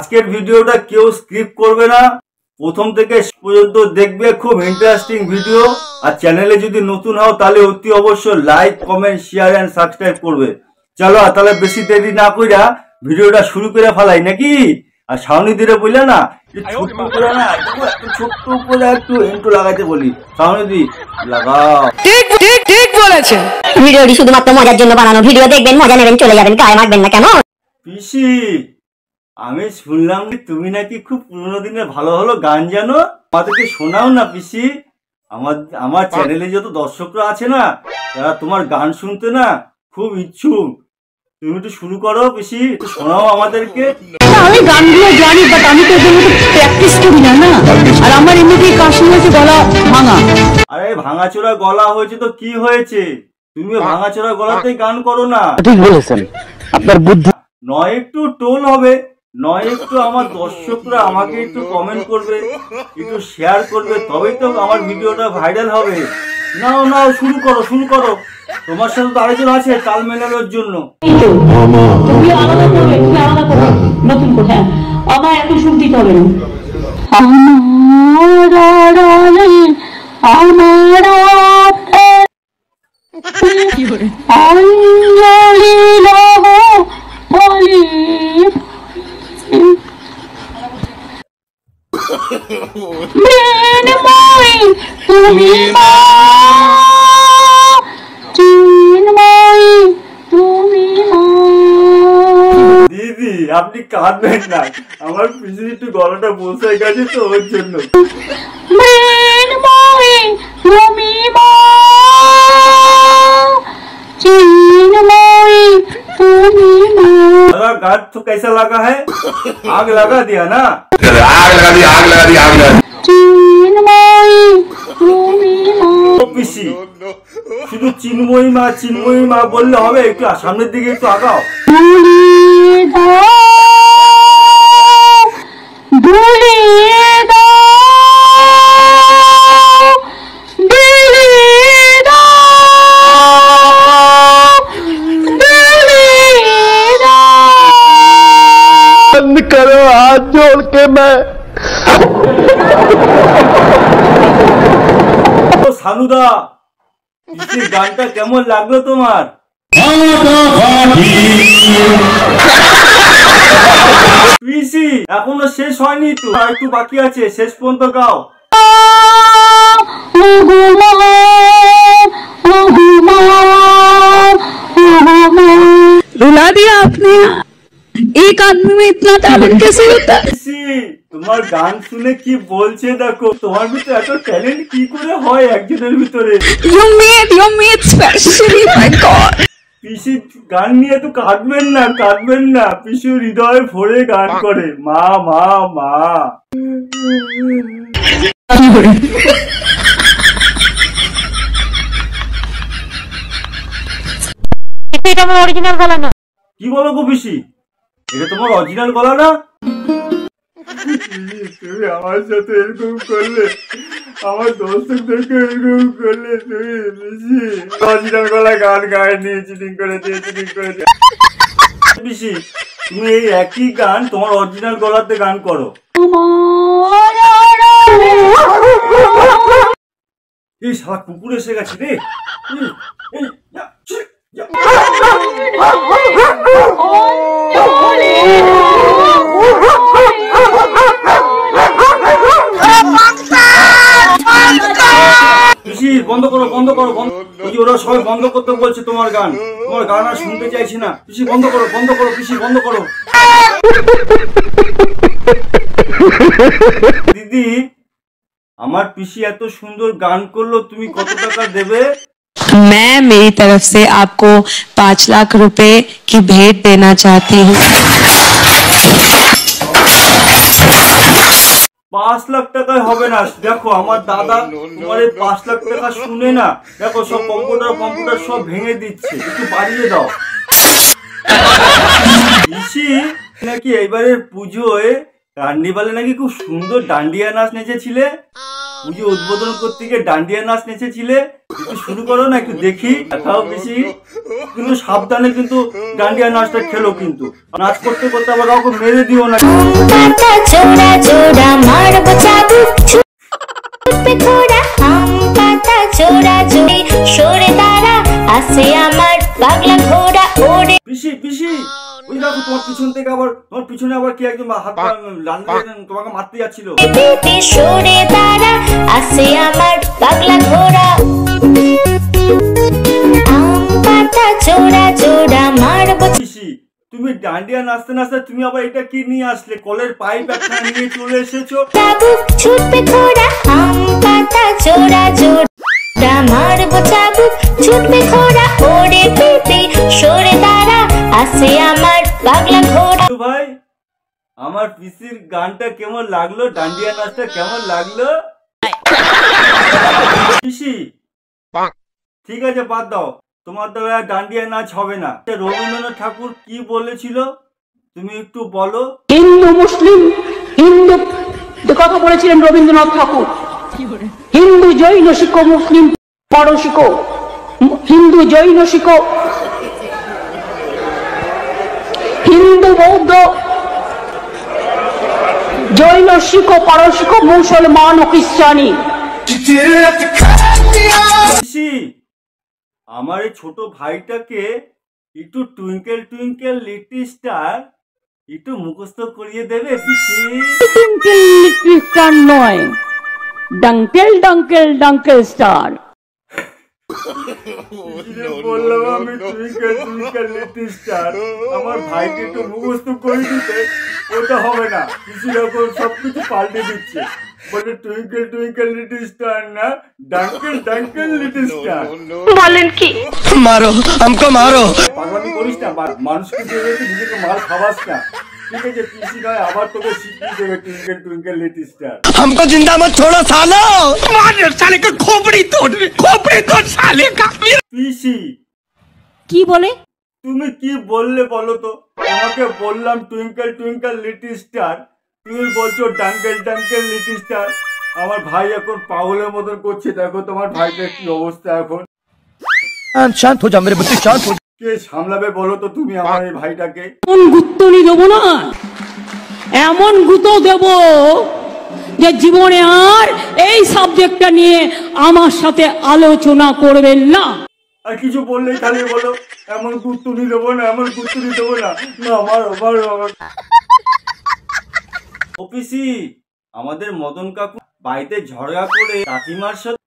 আজকের ভিডিওটা কেউ স্ক্রিপ্ট করবে না। প্রথম থেকে পর্যন্ত দেখবে, খুব ইন্টারেস্টিং ভিডিও আর চ্যানেলে যদি নতুন হও, তাহলে অতি অবশ্যই like comment share and subscribe করবে। চলো তাহলে বেশি দেরি না কইরা ভিডিওটা শুরু করে ফেলাই, নাকি? আর শাওনি দিরে বললে না ছোট্ট করে না একটু ছোট্ট করে একটু এন্টু লাগাইতে বলি। শাওনি দি লাগাও। ভিডিওটি শুধুমাত্র মজার জন্য বানানো। ভিডিও দেখবেন মজা নেবেন চলে যাবেন। গায়ে মাখবেন না কেন পিসি আমি শুনলাম যে তুমি নাকি খুব পুরোনো দিনের ভালো ভালো গান জানো। আমাদেরকে শোনাও না পিসি? আমার আমার চ্যানেলে যত দর্শকরা আছে না তারা তোমার গান শুনতে না খুব ইচ্ছুক। তুমি একটু শুরু করো বেশি শোনাও আমাদেরকে। আমি গানগুলো জানি বাট আমি তো এদের মতো প্র্যাকটিস করি না না? আর আমার এমনিতেই কাশি হয়েছে গলা ভাঙা। আরে ভাঙাচোরা গলা হয়েছে তো কি হয়েছে? তুমি ভাঙাচোরা গলাতেই গান করো না। ঠিক বলেছেন। আপনার বুদ্ধি নয় একটু টোল হবে। নয় একটু আমার দর্শকরা আমাকে একটু কমেন্ট করবে একটু শেয়ার করবে তবেই তো আমার ভিডিওটা ভাইরাল হবে। নাও নাও শুরু করো শুরু করো। তোমার সাথে তো আরেকজন আছে তাল মেলানোর জন্য। নতুন করে হ্যাঁ। আমার এত দিতে হবে না। আমার দিদি আপনি কাঁদবেন না। আমার পিছনে একটু গলাটা বসে গেছে তো ওর জন্য। তুমি মা চিন্ময়ী তুমি মা दादा गाट तो कैसा लगा है आग लगा दिया ना आग लगा दी आग लगा दी आग लगा दी চিন্ময়ী তুমি মা ও পিসি শুধু চিন্ময়ী মা চিন্ময়ী মা বললে হবে একটু সামনের দিকে একটু আগাও हाथ जोड़ के मैं ও সানুদা পিসির গানটা কেমন লাগলো তোমার পিসি এখনো শেষ হয়নি তো আর একটু বাকি আছে শেষ পর্যন্ত গাও रुला दिया आपने एक आदमी में इतना टैलेंट कैसे होता है পিসি তোমার গান শুনে কি বলছে দেখো তোমার ভিতরে এত ট্যালেন্ট কি করে হয় একজনের ভিতরে You made, you made specially, my God. পিসি গান নিয়ে তো কাঁদবেন না কাঁদবেন না পিসু হৃদয় ভরে গান করে মা মা মা এটা আমার অরিজিনাল গলা না কি বলো গো পিসি এটা তোমার অরিজিনাল গলা না? তুমি আমার সাথে এরকম করলে আমার দর্শকদেরকে এরকম করলে তুমি পিসি অরিজিনাল গলা গান গায়ে নিয়ে চিটিং করে দিয়ে চিটিং করে দিয়ে পিসি তুমি এই একই গান তোমার অরিজিনাল গলাতে গান করো। এই শালা কুকুর এসে গেছে রে। বন্ধ করো বন্ধ করো বন্ধ ওই যে ওরা সবাই বন্ধ করতে বলছে তোমার গান তোমার গান আর শুনতে চাইছি না পিসি বন্ধ করো বন্ধ করো পিসি বন্ধ করো দিদি আমার পিসি এত সুন্দর গান করলো তুমি কত টাকা দেবে मैं मेरी तरफ से आपको पाँच लाख रुपए की भेंट देना चाहती हूँ পাঁচ লাখ টাকায় হবে না। দেখো আমার দাদা তোমার এই পাঁচ লাখ টাকা শুনে না। দেখো সব কম্পিউটার কম্পিউটার সব ভেঙে দিচ্ছে। একটু বাড়িয়ে দাও। ইসি নাকি এইবারের পুজোয় কার্নিভালে নাকি খুব সুন্দর ডান্ডিয়া নাচ নেচেছিলে? পুজো উদ্বোধন করতে গিয়ে ডান্ডিয়া নাচ নেচেছিলে, একটু শুরু করো না, একটু দেখি। দেখাও বেশি। কিন্তু সাবধানে কিন্তু ডান্ডিয়া নাচটা খেলো কিন্তু। নাচ করতে করতে আবার কাউকে মেরে দিও না। সরে দাঁড়া, আসে আমার পাগলা ঘোড়া ওরে পিসি পিসি ওই দেখো তোমার পিছন থেকে আবার তোমার পিছনে আবার কি একদম হাত তোমাকে মারতে যাচ্ছিল। সরে দাঁড়া আসে আমার পাগলা ঘোড়া। আম পাতা চোরা চোরা মারবো। পিসি তুমি ডান্ডিয়া নাচতে নাচতে তুমি আবার এটা কি নিয়ে আসলে? কলের পাইপ একটা নিয়ে চলে এসেছ। ছুটবে ঘোড়া আম পাতা চোরা চোরা মারবো চাবুক ছুটবে ঘোড়া ওরে পিপি সরে দাঁড়া আসে আমার পাগলা ঘোড়া। ভাই আমার পিসির গানটা কেমন লাগল? ডান্ডিয়া নাচটা কেমন লাগল? পিসি ঠিক আছে বাদ দাও। তোমার দ্বারা আর ডান্ডিয়া নাচ হবে না। রবীন্দ্রনাথ ঠাকুর কি বলেছিল? তুমি একটু বলো। হিন্দু মুসলিম হিন্দু কথা বলেছিলেন রবীন্দ্রনাথ ঠাকুর। হিন্দু জৈন শিখো মুসলিম পর শিখো হিন্দু জৈন শিখো। হিন্দু বৌদ্ধ জৈন শিখো পর শিখো মুসলমান ও খ্রিস্টানি। আমার এই ছোট ভাইটাকে একটু টুইঙ্কেল টুইঙ্কেল লিটল স্টার একটু মুখস্থ করিয়ে দেবে পিসি টুইঙ্কেল লিটল স্টার নয়। ডাঙ্কেল ডাঙ্কেল ডাঙ্কেল স্টার আমার ভাইকে হবে না। কিছু পাল্টে দিচ্ছে। বলে স্টার না ডাঙ্কেল স্টার বলেন কি? মারো আমকো মারো। মানুষকে নিজেকে মার না। ঠিক আছে পিসি নয় আবার তোকে শিখিয়ে দেবে টুইঙ্কেল টুইঙ্কেল লিটল স্টার हमको जिंदा मत छोड़ो सालो मार साले का खोपड़ी तोड़ खोपड़ी तोड़ साले का পিসি কি বলে তুমি কি বললে বলো তো তোমাকে বললাম টুইঙ্কেল টুইঙ্কেল লিটল স্টার তুমি বলছো ডাঙ্কেল ডাঙ্কেল লিটল স্টার আমার ভাই এখন পাগলের মতন করছে দেখো তোমার ভাইটার কি অবস্থা এখন शांत हो जा मेरे बच्चे शांत हो কে সামলাবে বলো তো তুমি আমার এই ভাইটাকে? এমন গুত্তনি দেবো না। এমন গুতো দেব যে জীবনে আর এই সাবজেক্টটা নিয়ে আমার সাথে আলোচনা করবেন না। আর কিছু বললেই খালি বলো এমন গুত্তুনি দেবো না এমন গুত্তুনি দেবো না। না আমার আমার আমার। অফিসি আমাদের মদন কাকু বাড়িতে ঝগড়া করে কাকিমার সাথে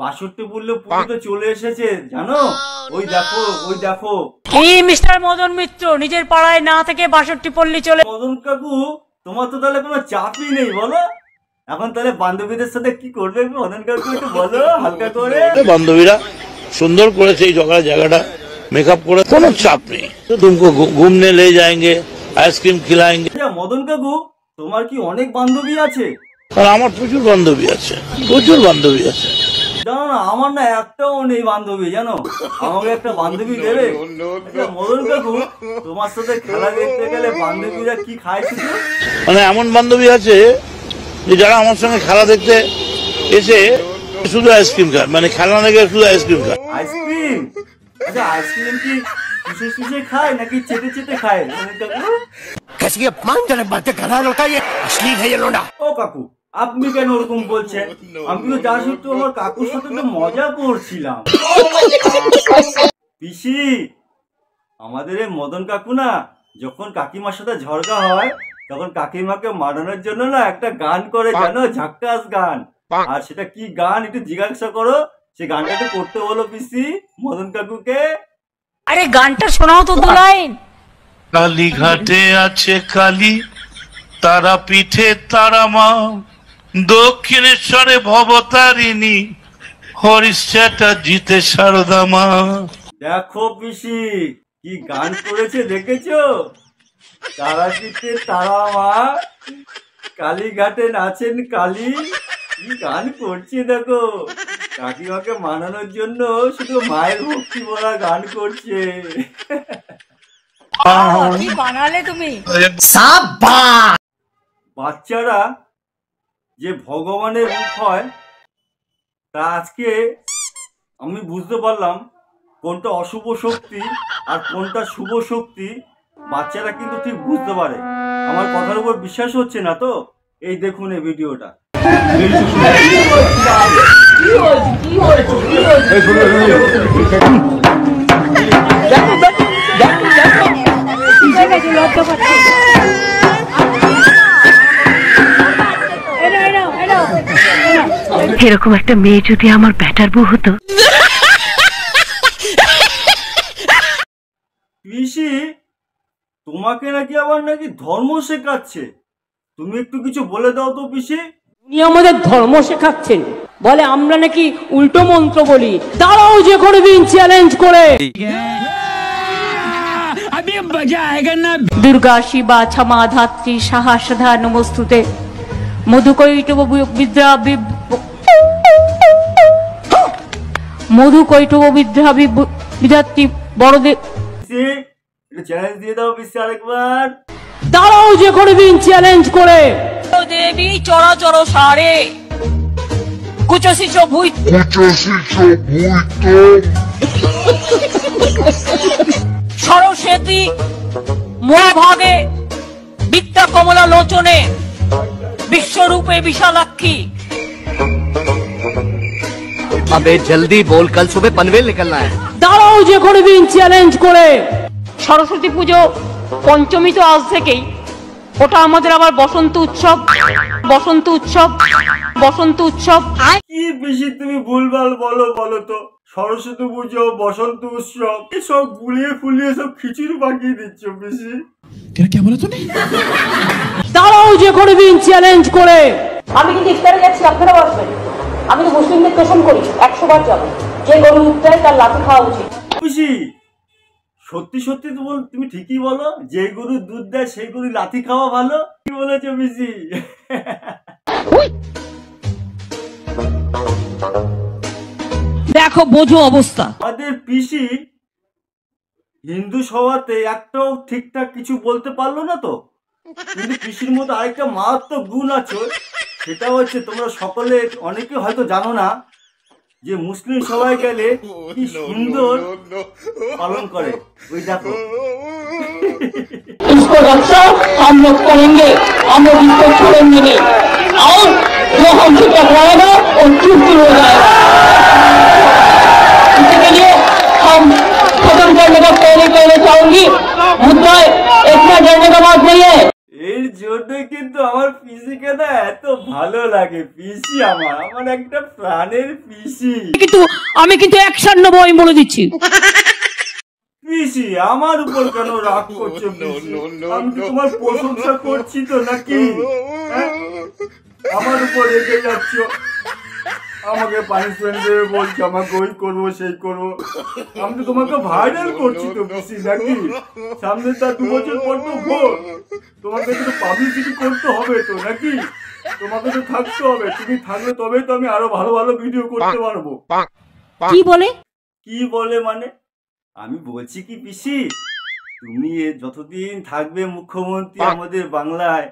বাষট্টি বললে পুরো চলে এসেছে জানো? Oh, ওই দেখো ওই দেখো। এই মিস্টার মদন মিত্র? নিজের পাড়ায় না থেকে বাষট্টি পল্লী চলে মদন কাকু তোমার তো তাহলে কোনো চাপই নেই বলো? এখন তাহলে বান্ধবীদের সাথে কি করবে মদন কাকু একটু বলো হালকা করে। বান্ধবীরা সুন্দর করেছে এই ঝগড়া জায়গাটা মেকআপ করে কোনো চাপ নেই। তুমি ঘুমনে লে যায়গে আইসক্রিম খিলায়েঙ্গে আচ্ছা, মদন কাকু তোমার কি অনেক বান্ধবী আছে? আর আমার প্রচুর বান্ধবী আছে প্রচুর বান্ধবী আছে। জানো না আমার না একটাও নেই বান্ধবী জানো আমাকে একটা বান্ধবী দেবে আচ্ছা, মদন কাকু তোমার সাথে খেলা দেখতে গেলে বান্ধবীরা কি খায় শুধু মানে এমন বান্ধবী আছে যে যারা আমার সঙ্গে খেলা দেখতে এসে শুধু আইসক্রিম খায় মানে খেলা দেখে শুধু আইসক্রিম খায় আইসক্রিম আচ্ছা আইসক্রিম কি শুষে শুষে খায় নাকি চেটে চেটে খায় মদন কাকু कैसी अपमानजनक बातें कर रहा लौटा ये अश्लील है ये लोडा ও কাকু আপনি কেন ওরকম বলছেন? আমি তো যা সত্য আমার কাকুর সাথে তো মজা করছিলাম। পিসি আমাদের এই মদন কাকু না যখন কাকিমার সাথে ঝড়গা হয় তখন কাকিমাকে মারানোর জন্য না একটা গান করে জানো? ঝাক্কাস গান। আর সেটা কি গান? একটু জিজ্ঞাসা করো। সে গানটা একটু করতে বলো পিসি মদন কাকুকে। আরে গানটা শোনাও তো দু লাইন। কালীঘাটে আছে কালী তারা পিঠে তারা মা। দক্ষিণেশ্বরে ভবতারিণী। হরিশ জিতে সারদা মা। দেখো পিসি কি গান করেছে দেখেছ? তারাপীঠে তারা মা। কালীঘাটে নাচেন কালী। কি গান করছে দেখো? কাকিমাকে মানানোর জন্য শুধু মায়ের ভক্তি বলা গান করছে। কি বানালে তুমি? বাচ্চারা যে ভগবানের রূপ হয় তা আজকে আমি বুঝতে পারলাম কোনটা অশুভ শক্তি আর কোনটা শুভ শক্তি। বাচ্চারা কিন্তু ঠিক বুঝতে পারে। আমার কথার উপর বিশ্বাস হচ্ছে না তো? এই দেখুন এই ভিডিওটা। এরকম একটা মেয়ে যদি আমার ব্যাটার বউ হতো? পিসি তোমাকে নাকি আবার নাকি ধর্ম শেখাচ্ছে? তুমি একটু কিছু বলে দাও তো পিসি। উনি আমাদের ধর্ম শেখাচ্ছেন। বলে আমরা নাকি উল্টো মন্ত্র বলি। তারাও যে কোনো দিন চ্যালেঞ্জ করে। দুর্গা শিবা ক্ষমা ধাত্রী সাহা সাধা নমস্তুতে। মধুকৈটব বিদ্যা বি- মধুকৈটব বিদ্যা বি- বিধাত্রী বড়দেব চ্যালেঞ্জ দিয়ে দাও আরেকবার। তারাও যে কোনো দিন চ্যালেঞ্জ করে। দেবী চরাচর সারে। কুচসিচ ভুই সরস্বতী মহাভাগে বিদ্যা কমলা লোচনে। বিশ্বরূপে বিশালাক্ষী। अबे जल्दी बोल कल सुबह पनवेल निकलना है তারাও যে কোনো দিন চ্যালেঞ্জ করে সরস্বতী পুজো পঞ্চমী তো আজ থেকেই ওটা আমাদের আবার বসন্ত উৎসব বসন্ত উৎসব বসন্ত উৎসব কি বেশি তুমি ভুলভাল বলো বলো তো সরস্বতী পুজো বসন্ত উৎসব এসব গুলিয়ে ফুলিয়ে সব খিচুড়ি পাকিয়ে দিচ্ছ বেশি তারাও যে কোনো দিন চ্যালেঞ্জ করে আমি কিন্তু ইফতারে যাচ্ছি আপনারাও আসবেন আমি তো মুসলিমদের তোষণ করি একশো বার যাব। যে গরু উঠতে তার লাঠি খাওয়া উচিত। সত্যি সত্যি তো বল তুমি ঠিকই বলো যে গরুর দুধ দেয় সেই গরু লাথি খাওয়া ভালো? কি বলেছ পিসি? দেখো বোঝো অবস্থা। আমাদের পিসি হিন্দু সভাতে একটাও ঠিকঠাক কিছু বলতে পারল না তো। কিন্তু পিসির মতো আরেকটা মারাত্মক গুণ আছে। সেটা হচ্ছে তোমরা সকলে অনেকে হয়তো জানো না যে মুসলিম সবাই গেলে কি সুন্দর পালন করে ওই দেখো इसको रक्षा हम लोग करेंगे हम लोग इसको छोड़ेंगे नहीं और जो हमसे टकराएगा वो चुप चुप हो जाएगा इसके लिए हम खत्म करने का पहले कहना चाहूंगी मुद्दा इतना डरने का बात नहीं है এর জন্য কিন্তু আমার পিসিকে না এত ভালো লাগে। পিসি আমার আমার একটা প্রাণের পিসি। কিন্তু আমি কিন্তু অ্যাকশন নেব আমি বলে দিচ্ছি। পিসি আমার উপর কেন রাগ করছ? আমি কি তোমার প্রশংসা করছি তো নাকি? হ্যাঁ? আমার উপর রেগে যাচ্ছ। আমাকে পানিশমেন্ট দেবে বলছো আমাকে ওই করব সেই করব। আমি তো তোমাকে ভাইরাল করছি তো পিসি নাকি? সামনে তার দু বছর পর তো ভোট। তোমাকে তো পাবলিসিটি করতে হবে তো নাকি? তোমাকে তো থাকতে হবে। তুমি থাকলে তবেই তো আমি আরও ভালো ভালো ভিডিও করতে পারব। কি বলে? কি বলে মানে? আমি বলছি কি পিসি তুমি যতদিন থাকবে মুখ্যমন্ত্রী আমাদের বাংলায়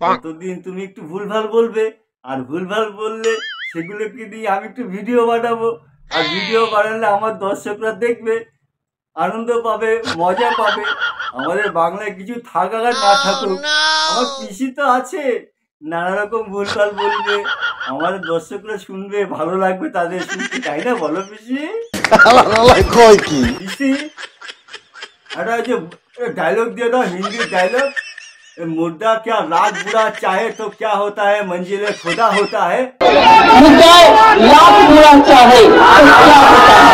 ততদিন তুমি একটু ভুলভাল বলবে। আর ভুলভাল বললে সেগুলোকে নিয়ে আমি একটু ভিডিও বানাবো। আর ভিডিও বানালে আমার দর্শকরা দেখবে আনন্দ পাবে মজা পাবে। আমাদের বাংলায় কিছু থাকা না থাকুক। আমার পিসি তো আছে। নানা রকম ভুলকাল বলবে। আমার দর্শকরা শুনবে ভালো লাগবে তাদের শুনতে। তাই না বলো পিসি? পিসি একটা হচ্ছে ডায়লগ দিয়ে দাও হিন্দি ডায়লগ मुर्दा क्या रात बुरा चाहे तो क्या होता है मंजिले खुदा होता है मुद्दा लाख बुरा चाहे तो क्या होता है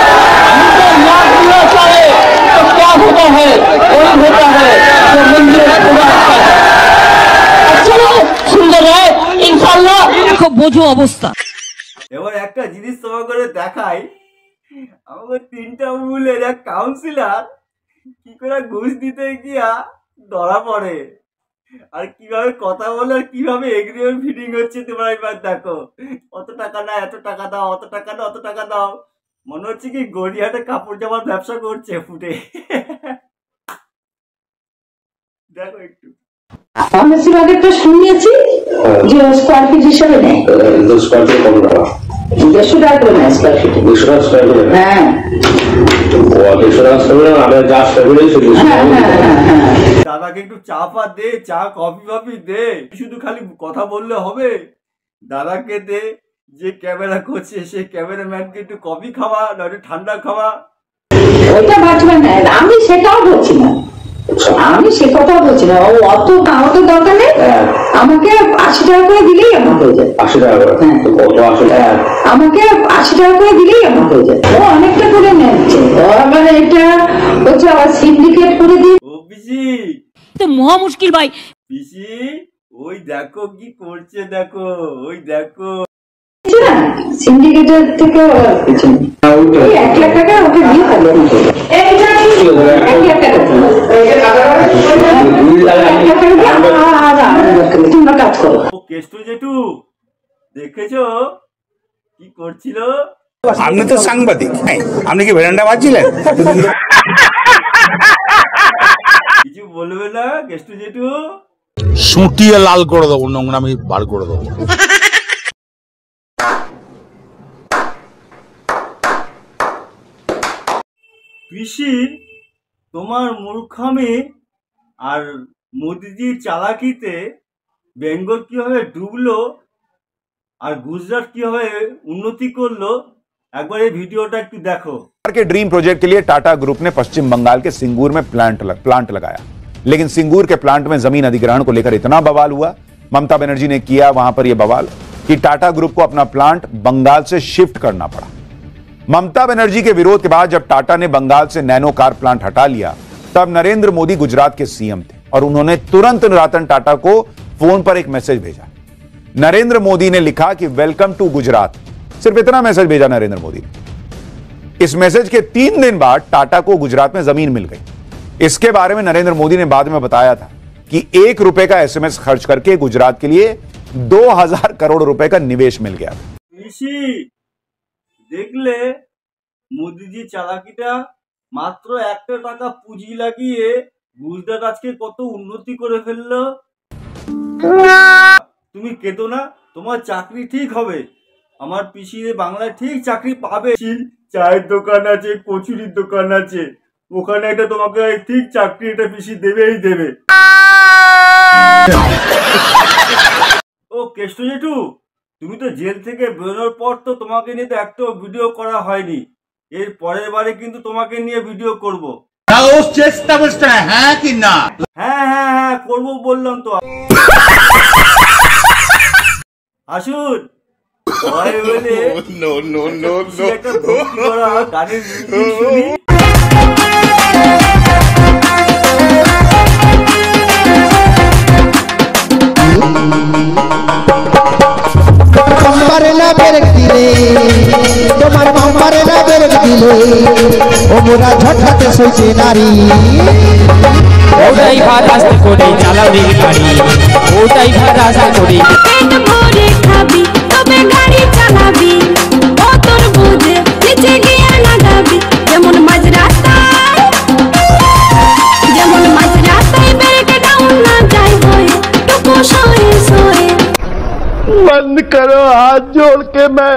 मुद्दा लाख बुरा चाहे तो क्या होता है वही होता है जो मंदिर खुदा होता है চলো সুন্দর হয় ইনশাল্লাহ দেখো বোঝো অবস্থা এবার একটা জিনিস তোমার করে দেখাই আমাকে তিনটা মূলের এক কাউন্সিলার কি করে ঘুষ দিতে গিয়া ধরা পড়ে আর কীভাবে কথা বলে আর কীভাবে এগ্রিমেন্ট ফিটিং হচ্ছে তোমরা এবার দেখো। অত টাকা না এত টাকা দাও অত টাকা না অত টাকা দাও। মনে হচ্ছে কি গড়িয়াহাটে কাপড় জামার ব্যবসা করছে ফুটে। দেখো একটু। ফার্মেসির আগেরটা শুনিয়েছি যে স্কোয়ার ফিট হিসেবে নেয়। স্কোয়ার ফিট কত টাকা দেড়শো টাকা করে নেয় স্কোয়ার ফিট দুশো টাকা স্কোয়ার ফিট হ্যাঁ। হ্যাঁ হ্যাঁ হ্যাঁ দাদাকে একটু চা ফা দে চা কফি ফফি দে। শুধু খালি কথা বললে হবে? দাদাকে দে যে ক্যামেরা করছে সেই ক্যামেরাম্যানকে একটু কফি খাওয়া নয়তো ঠান্ডা খাওয়া। ওইটা বাঁচবে না। আমি সেটাও বলছি না। আমি সে কথা বলছি না। ও অত অত দরকার নেই। আমাকে আশি টাকা করে দিলেই আমার হয়ে যায়। আশি টাকা করে? তো কত আশি টাকা। আমাকে আশি টাকা করে দিলেই আমার হয়ে যায়। ও অনেকটা করে নিচ্ছে আবার এটা হচ্ছে আবার সিন্ডিকেট করে দিয়ে ও পিসি। তো মহা মুশকিল ভাই। পিসি ওই দেখো কি করছে দেখো ওই দেখো। সিন্ডিকেটের থেকে এক লাখ টাকা ওকে দিয়ে পারবে এক লাখ টাকা। কেষ্টু জেঠু দেখেছ? কি করছিল? আপনি তো সাংবাদিক। আপনি কি ভেরান্ডা বাজছিলেন? কিছু বলবে না কেষ্টু জেঠু? সুটিয়ে লাল করে দেবো নোংরামি বার করে দেবো। পিসি তোমার মূর্খামি আর মোদিজির চালাকিতে বেঙ্গল কিভাবে ডুবলো আর গুজরাট কিভাবে উন্নতি করলো একবার এই ভিডিওটা একটু দেখো के ड्रीम प्रोजेक्ट के लिए टाटा ग्रुप ने पश्चिम बंगाल के सिंगूर में प्लांट लग, प्लांट लगाया लेकिन सिंगूर के प्लांट में जमीन अधिग्रहण को लेकर इतना बवाल हुआ ममता बनर्जी ने किया वहां पर यह बवाल कि टाटा ग्रुप को अपना प्लांट बंगाल से शिफ्ट करना पड़ा ममता बनर्जी के विरोध के बाद जब टाटा ने बंगाल से नैनो कार प्लांट हटा लिया तब नरेंद्र मोदी गुजरात के सीएम थे और उन्होंने तुरंत रतन टाटा को फोन पर एक मैसेज भेजा नरेंद्र मोदी ने लिखा कि वेलकम टू गुजरात सिर्फ इतना मैसेज भेजा नरेंद्र मोदी ने इस मैसेज के तीन दिन बाद टाटा को गुजरात में जमीन मिल गई इसके बारे में नरेंद्र मोदी ने बाद में बताया था कि एक रुपए का एसएमएस खर्च करके गुजरात के लिए दो हजार करोड़ रुपए का निवेश मिल गया পিসি দেখলে মোদিজি চালাকিটা মাত্র একটা টাকা পুঁজি লাগিয়ে গুজরাট আজকে কত উন্নতি করে ফেললো তুমি কেতো না তোমার চাকরি ঠিক হবে। আমার পিসি বাংলায় ঠিক চাকরি পাবে। চায়ের দোকান আছে কচুরির দোকান আছে। ওখানে একটা তোমাকে ঠিক চাকরি এটা পিসি দেবেই দেবে। ও কেষ্ট জেঠু তুমি তো জেল থেকে বেরোনোর পর তো তোমাকে নিয়ে তো একটাও ভিডিও করা হয়নি। এর পরের বারে কিন্তু তোমাকে নিয়ে ভিডিও করব। চেষ্টা হ্যাঁ কি না? হ্যাঁ হ্যাঁ হ্যাঁ করব বললাম তো। আসুন। সবাই মিলে কিছু একটা ভক্তি করা গানের মিউজিক শুনি। কম্পারে না বেরেক দিলে তোমার কম্পারে না বেরেক দিলে ও মোরা ঝটকাতে সইছে নারী। ওটাই ভাত আস্তে করে চালাও রে গাড়ি ওটাই ভাত করে। খাবি তবে গাড়ি চালাবি ও তোর বুঝে নিচে গিয়ে লাগাবি যেমন মাঝ রাস্তায় যেমন মাঝ রাস্তায় ব্রেক ডাউন না যায় হয়ে টুকু সরে সরে बंद करो हाथ जोड़ के मैं